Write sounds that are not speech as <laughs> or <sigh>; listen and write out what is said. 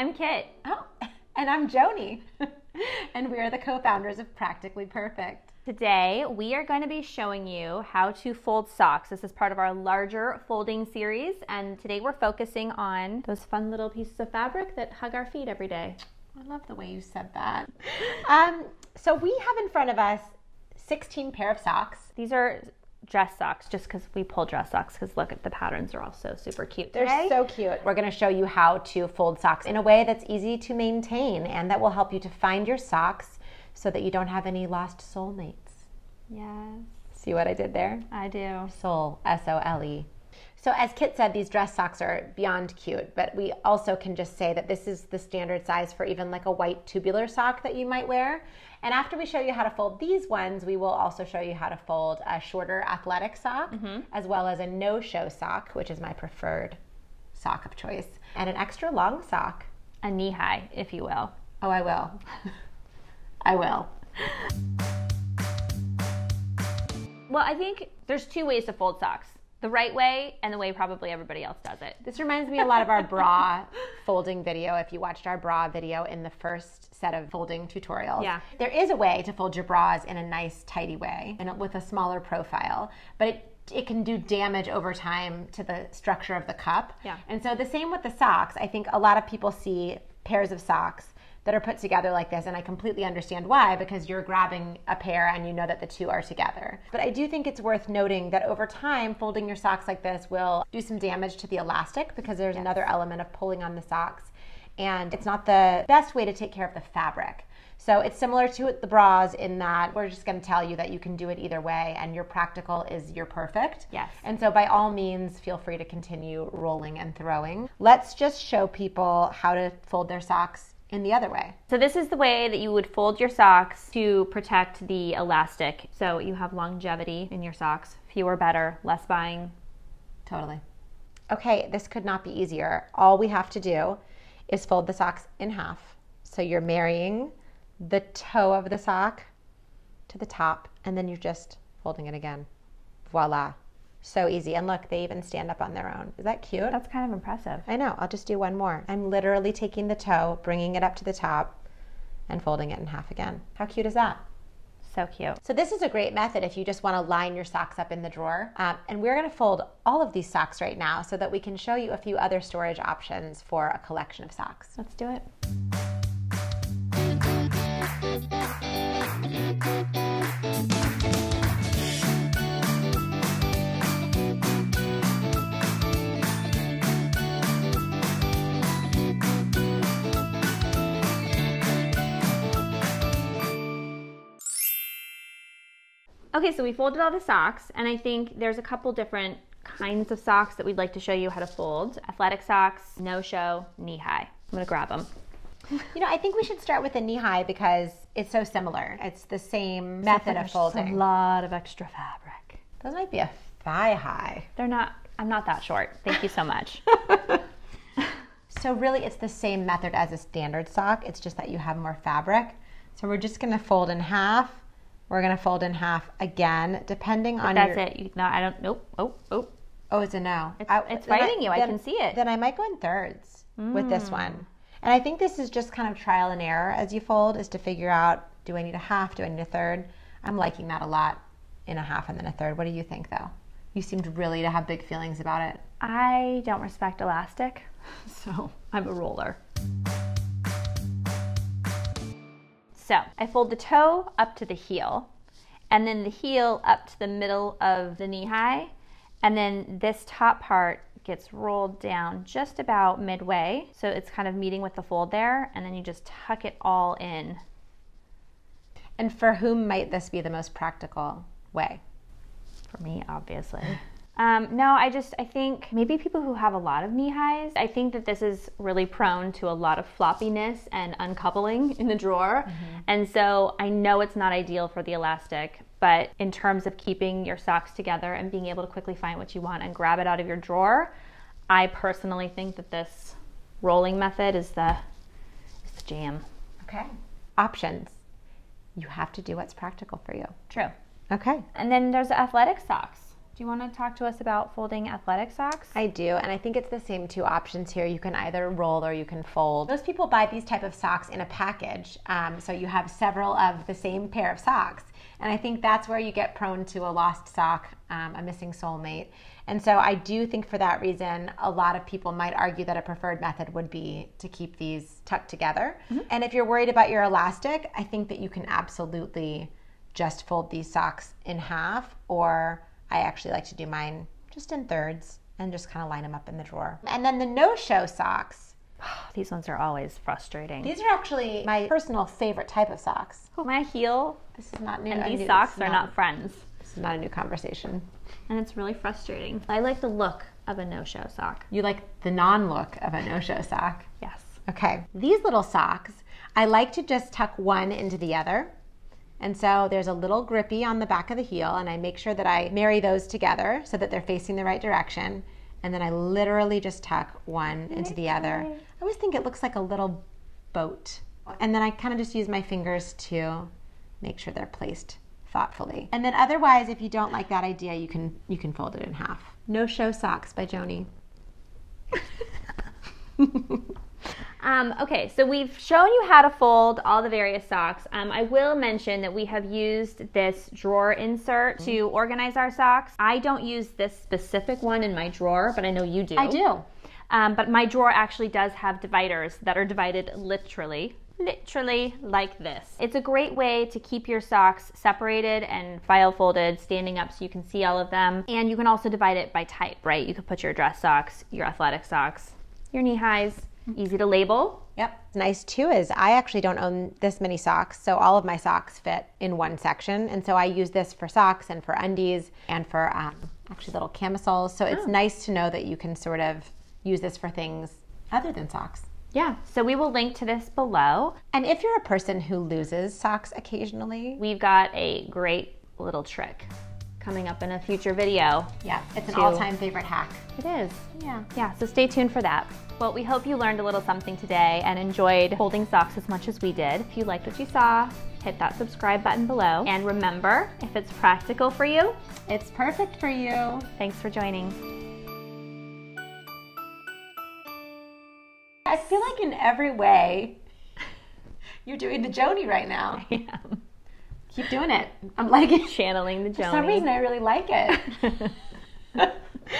I'm Kitt. Oh, <laughs> and I'm Joni. <laughs> and we are the co founders of Practically Perfect. Today, we are going to be showing you how to fold socks. This is part of our larger folding series, and today we're focusing on those fun little pieces of fabric that hug our feet every day. I love the way you said that. um, so, we have in front of us 16 pair of socks. These are dress socks just because we pull dress socks because look at the patterns are all so super cute They're today. so cute. We're going to show you how to fold socks in a way that's easy to maintain and that will help you to find your socks so that you don't have any lost soulmates. yes, See what I did there? I do. Soul, S O L E. So, as Kitt said, these dress socks are beyond cute, but we also can just say that this is the standard size for even like a white tubular sock that you might wear. And after we show you how to fold these ones, we will also show you how to fold a shorter athletic sock, mm-hmm. as well as a no show sock, which is my preferred sock of choice, and an extra long sock. A knee high, if you will. Oh, I will. <laughs> I will. Well, I think there's two ways to fold socks the right way and the way probably everybody else does it. This reminds me a lot of our bra <laughs> folding video. If you watched our bra video in the first set of folding tutorials, Yeah. there is a way to fold your bras in a nice, tidy way and with a smaller profile, but it it can do damage over time to the structure of the cup. Yeah. And so the same with the socks. I think a lot of people see pairs of socks that are put together like this and I completely understand why because you're grabbing a pair and you know that the two are together. But I do think it's worth noting that over time folding your socks like this will do some damage to the elastic because there's another element of pulling on the socks and it's not the best way to take care of the fabric. So it's similar to the bras in that we're just going to tell you that you can do it either way and your practical is your perfect. Yes. And so by all means feel free to continue rolling and throwing. Let's just show people how to fold their socks in the other way. So this is the way that you would fold your socks to protect the elastic. So you have longevity in your socks. Fewer better, less buying. Totally. Okay, this could not be easier. All we have to do is fold the socks in half. So you're marrying the toe of the sock to the top, and then you're just folding it again. Voila. So easy. And look, they even stand up on their own. Is that cute? That's kind of impressive. I know. I'll just do one more. I'm literally taking the toe, bringing it up to the top, and folding it in half again. How cute is that? So cute. So this is a great method if you just want to line your socks up in the drawer. Um, and we're going to fold all of these socks right now so that we can show you a few other storage options for a collection of socks. Let's do it. Okay, so we folded all the socks, and I think there's a couple different kinds of socks that we'd like to show you how to fold. Athletic socks, no show, knee high. I'm gonna grab them. <laughs> You know, I think we should start with the knee high because it's so similar. It's the same method of folding. a lot of extra fabric. Those might be a thigh high. They're not, I'm not that short. Thank you so much. <laughs> <laughs> So really it's the same method as a standard sock. It's just that you have more fabric. So we're just going to fold in half. We're going to fold in half again, depending on That's your... it. You, no, I don't, nope, oh, oh. Oh, it's a no. It's- I- it's then fighting you. I can see it. Then I might go in thirds with this mm. one. And I think this is just kind of trial and error as you fold, is to figure out do I need a half, do I need a third? I'm liking that a lot in a half and then a third. What do you think though? You seemed really to have big feelings about it. I don't respect elastic, <laughs> so I'm a roller. So I fold the toe up to the heel, and then the heel up to the middle of the knee high, and then this top part gets rolled down just about midway. So it's kind of meeting with the fold there, and then you just tuck it all in. And for whom might this be the most practical way? For me, obviously. <laughs> Um, no, I just I think maybe people who have a lot of knee highs. I think that this is really prone to a lot of floppiness and uncoupling in the drawer, and so I know it's not ideal for the elastic. But in terms of keeping your socks together and being able to quickly find what you want and grab it out of your drawer, I personally think that this rolling method is the is the jam. Okay. Options. You have to do what's practical for you. True. Okay. And then there's athletic socks. Do you want to talk to us about folding athletic socks? I do, and I think it's the same two options here. You can either roll or you can fold. Most people buy these type of socks in a package, um, so you have several of the same pair of socks. And I think that's where you get prone to a lost sock, um, a missing soulmate. And so I do think for that reason, a lot of people might argue that a preferred method would be to keep these tucked together. Mm-hmm. And if you're worried about your elastic, I think that you can absolutely just fold these socks in half, or I actually like to do mine just in thirds and just kind of line them up in the drawer. And then the no show socks. <sighs> These ones are always frustrating. These are actually my personal favorite type of socks. My heel. This is not new. And these socks are not, not friends. This is not a new conversation. And it's really frustrating. I like the look of a no show sock. You like the non look of a no show sock? Yes. Okay. These little socks, I like to just tuck one into the other. And so there's a little grippy on the back of the heel, and I make sure that I marry those together so that they're facing the right direction. And then I literally just tuck one into the other. I always think it looks like a little boat. And then I kind of just use my fingers to make sure they're placed thoughtfully. And then otherwise, if you don't like that idea, you can you can fold it in half. No show socks by Joni. <laughs> Um, okay, so we've shown you how to fold all the various socks. Um, I will mention that we have used this drawer insert mm-hmm. to organize our socks. I don't use this specific one in my drawer, but I know you do. I do. Um, but my drawer actually does have dividers that are divided literally literally like this. It's a great way to keep your socks separated and file folded, standing up so you can see all of them. And you can also divide it by type, right? You could put your dress socks, your athletic socks, your knee highs, easy to label. Yep. Nice too is I actually don't own this many socks, so all of my socks fit in one section, and so I use this for socks and for undies and for um, actually little camisoles. So it's oh. nice to know that you can sort of use this for things other than socks. Yeah, so we will link to this below. And if you're a person who loses socks occasionally, we've got a great little trick coming up in a future video. Yeah, it's an all-time favorite hack. It is. Yeah. Yeah, so stay tuned for that. Well, we hope you learned a little something today and enjoyed folding socks as much as we did. If you liked what you saw, hit that subscribe button below. And remember, if it's practical for you, it's perfect for you. Thanks for joining. I feel like in every way, you're doing the Joni right now. <laughs> I am. Keep doing it. I'm like channeling the Joni. For some reason, I really like it. <laughs>